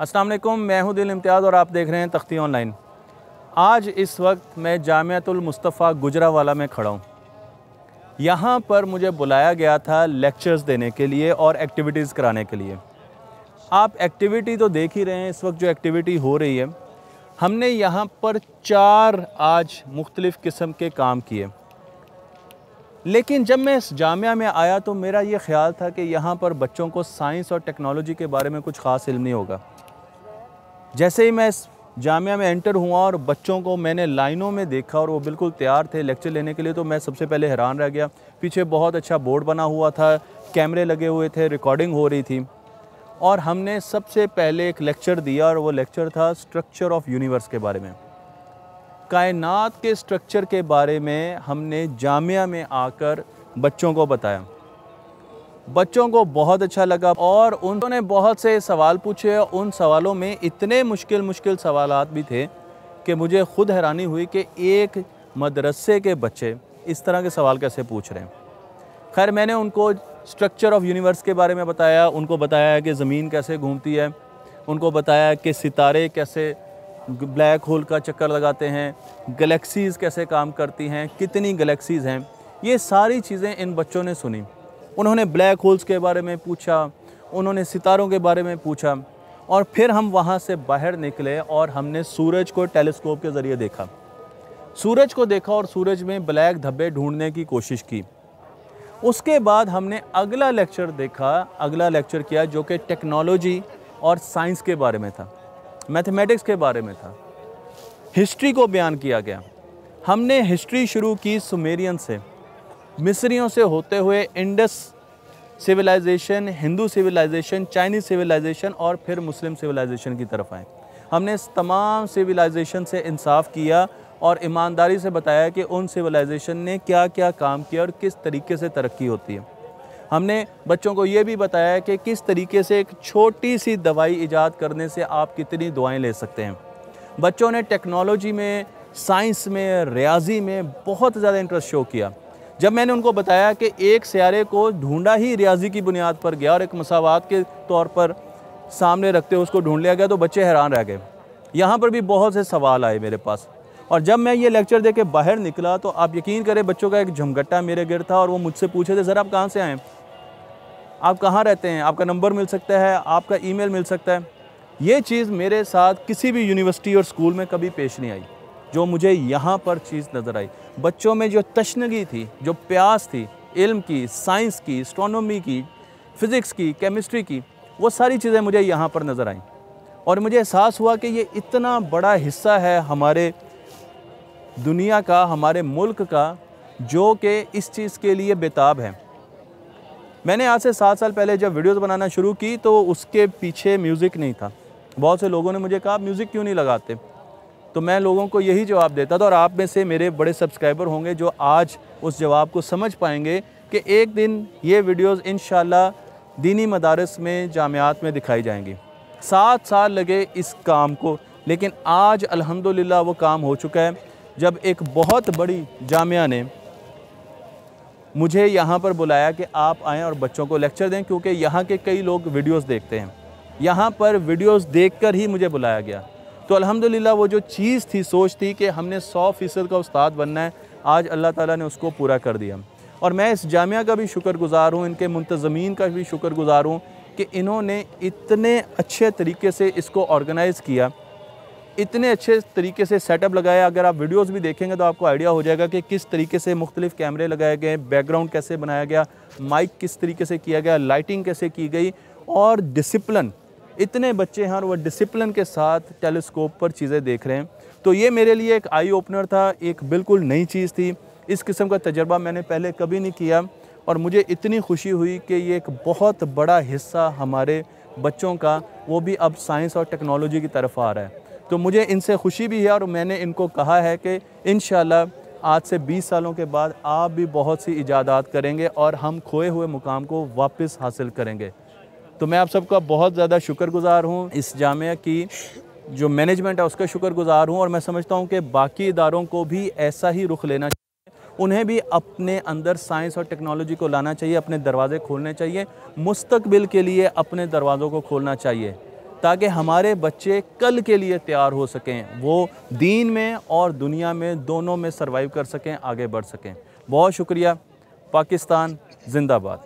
वालेकुम, मैं हूँ दिल इम्तियाज़ और आप देख रहे हैं तख्ती ऑनलाइन। आज इस वक्त मैं जामियातुल मुस्तफ़ा गुजरावाला में खड़ा हूँ। यहाँ पर मुझे बुलाया गया था लेक्चर्स देने के लिए और एक्टिविटीज़ कराने के लिए। आप एक्टिविटी तो देख ही रहे हैं, इस वक्त जो एक्टिविटी हो रही है, हमने यहाँ पर चार आज मुख्तलिफ़ किस्म के काम किए। लेकिन जब मैं इस जामिया में आया तो मेरा ये ख्याल था कि यहाँ पर बच्चों को साइंस और टेक्नोलॉजी के बारे में कुछ ख़ास इल्म नहीं होगा। जैसे ही मैं इस जामिया में एंटर हुआ और बच्चों को मैंने लाइनों में देखा और वो बिल्कुल तैयार थे लेक्चर लेने के लिए तो मैं सबसे पहले हैरान रह गया। पीछे बहुत अच्छा बोर्ड बना हुआ था, कैमरे लगे हुए थे रिकॉर्डिंग हो रही थी। और हमने सबसे पहले एक लेक्चर दिया और वो लेक्चर था स्ट्रक्चर ऑफ़ यूनिवर्स के बारे में। कायनात के स्ट्रक्चर के बारे में हमने जामिया में आकर बच्चों को बताया। बच्चों को बहुत अच्छा लगा और उन्होंने बहुत से सवाल पूछे। उन सवालों में इतने मुश्किल मुश्किल सवाल भी थे कि मुझे ख़ुद हैरानी हुई कि एक मदरसे के बच्चे इस तरह के सवाल कैसे पूछ रहे हैं। खैर, मैंने उनको स्ट्रक्चर ऑफ़ यूनिवर्स के बारे में बताया। उनको बताया कि ज़मीन कैसे घूमती है। उनको बताया कि सितारे कैसे ब्लैक होल का चक्कर लगाते हैं। गलेक्सीज़ कैसे काम करती हैं। कितनी गलेक्सीज़ हैं। ये सारी चीज़ें इन बच्चों ने सुनी। उन्होंने ब्लैक होल्स के बारे में पूछा, उन्होंने सितारों के बारे में पूछा और फिर हम वहाँ से बाहर निकले और हमने सूरज को टेलीस्कोप के ज़रिए देखा। सूरज को देखा और सूरज में ब्लैक धब्बे ढूँढने की कोशिश की। उसके बाद हमने अगला लेक्चर देखा, अगला लेक्चर किया जो कि टेक्नोलॉजी और साइंस के बारे में था मैथमेटिक्स के बारे में था। हिस्ट्री को बयान किया गया। हमने हिस्ट्री शुरू की सुमेरियन से। मिस्रियों से होते हुए Indus civilization, Hindu civilization, Chinese civilization और फिर मुस्लिम सिविलाइजेशन की तरफ़ आए। हमने इस तमाम सिविलाइजेशन से इंसाफ किया और ईमानदारी से बताया कि उन सिविलाइजेशन ने क्या क्या काम किया और किस तरीके से तरक्की होती है। हमने बच्चों को ये भी बताया कि किस तरीके से एक छोटी सी दवाई ईजाद करने से आप कितनी दुआएँ ले सकते हैं। बच्चों ने टेक्नोलॉजी में, साइंस में, रियाजी में बहुत ज़्यादा इंटरेस्ट शो किया। जब मैंने उनको बताया कि एक सियारे को ढूंढा ही रियाजी की बुनियाद पर गया और एक मसावत के तौर पर सामने रखते हुए उसको ढूंढ लिया गया तो बच्चे हैरान रह गए। यहाँ पर भी बहुत से सवाल आए मेरे पास। और जब मैं ये लेक्चर दे के बाहर निकला तो आप यकीन करें बच्चों का एक झमघट्टा मेरे गिर था और वो मुझसे पूछे थे, सर, आप कहाँ से आएँ? आप कहाँ रहते हैं? आपका नंबर मिल सकता है, आपका ईमेल मिल सकता है। ये चीज़ मेरे साथ किसी भी यूनिवर्सिटी और स्कूल में कभी पेश नहीं आई। जो मुझे यहाँ पर चीज़ नज़र आई। बच्चों में जो तशनगी थी, जो प्यास थी, इल्म की, साइंस की एस्ट्रोनॉमी की फ़िज़िक्स की केमिस्ट्री की, वो सारी चीज़ें मुझे यहाँ पर नज़र आईं। और मुझे एहसास हुआ कि ये इतना बड़ा हिस्सा है हमारे दुनिया का, हमारे मुल्क का, जो कि इस चीज़ के लिए बेताब है। मैंने आज से सात साल पहले जब वीडियोस बनाना शुरू की तो उसके पीछे म्यूज़िक नहीं था। बहुत से लोगों ने मुझे कहा म्यूज़िक क्यों नहीं लगाते? तो मैं लोगों को यही जवाब देता था और आप में से मेरे बड़े सब्सक्राइबर होंगे जो आज उस जवाब को समझ पाएँगे कि एक दिन ये वीडियोज़ इन दीनी मदारस में, जामियात में दिखाई जाएँगी। सात साल लगे इस काम को, लेकिन आज अल्हम्दुलिल्लाह वो काम हो चुका है। जब एक बहुत बड़ी जामिया ने मुझे यहाँ पर बुलाया कि आप आएँ और बच्चों को लेक्चर दें, क्योंकि यहाँ के कई लोग वीडियोस देखते हैं। यहाँ पर वीडियोस देखकर ही मुझे बुलाया गया। तो अल्हम्दुलिल्लाह, वो जो चीज़ थी, सोच थी कि हमने सौ फ़ीसद का उस्ताद बनना है, आज अल्लाह ताला ने उसको पूरा कर दिया। और मैं इस जामिया का भी शुक्रगुज़ार हूँ, इनके मुंतज़मीन का भी शुक्रगुज़ार हूँ कि इन्होंने इतने अच्छे तरीके से इसको ऑर्गेनाइज़ किया, इतने अच्छे तरीके से सेटअप लगाया। अगर आप वीडियोस भी देखेंगे तो आपको आइडिया हो जाएगा कि किस तरीके से मुख्तलिफ़ कैमरे लगाए गए, बैकग्राउंड कैसे बनाया गया, माइक किस तरीके से किया गया, लाइटिंग कैसे की गई, और डिसिप्लिन इतने बच्चे हैं और वो डिसिप्लिन के साथ टेलीस्कोप पर चीज़ें देख रहे हैं। तो ये मेरे लिए एक आई ओपनर था, एक बिल्कुल नई चीज़ थी। इस किस्म का तजर्बा मैंने पहले कभी नहीं किया और मुझे इतनी खुशी हुई कि ये एक बहुत बड़ा हिस्सा हमारे बच्चों का, वो भी अब साइंस और टेक्नोलॉजी की तरफ़ आ रहा है। तो मुझे इनसे खुशी भी है और मैंने इनको कहा है कि इन आज से 20 सालों के बाद आप भी बहुत सी इजादात करेंगे और हम खोए हुए मुकाम को वापस हासिल करेंगे। तो मैं आप सबका बहुत ज़्यादा शुक्रगुज़ार हूँ इस जामिया की जो मैनेजमेंट है, उसका शुक्रगुज़ार हूँ और मैं समझता हूँ कि बाकी इदारों को भी ऐसा ही रुख लेना चाहिए। उन्हें भी अपने अंदर साइंस और टेक्नोलॉजी को लाना चाहिए, अपने दरवाज़े खोलने चाहिए, मुस्तकबिल के लिए अपने दरवाज़ों को खोलना चाहिए, ताकि हमारे बच्चे कल के लिए तैयार हो सकें, वो दीन में और दुनिया में दोनों में सर्वाइव कर सकें, आगे बढ़ सकें। बहुत शुक्रिया, पाकिस्तान जिंदाबाद।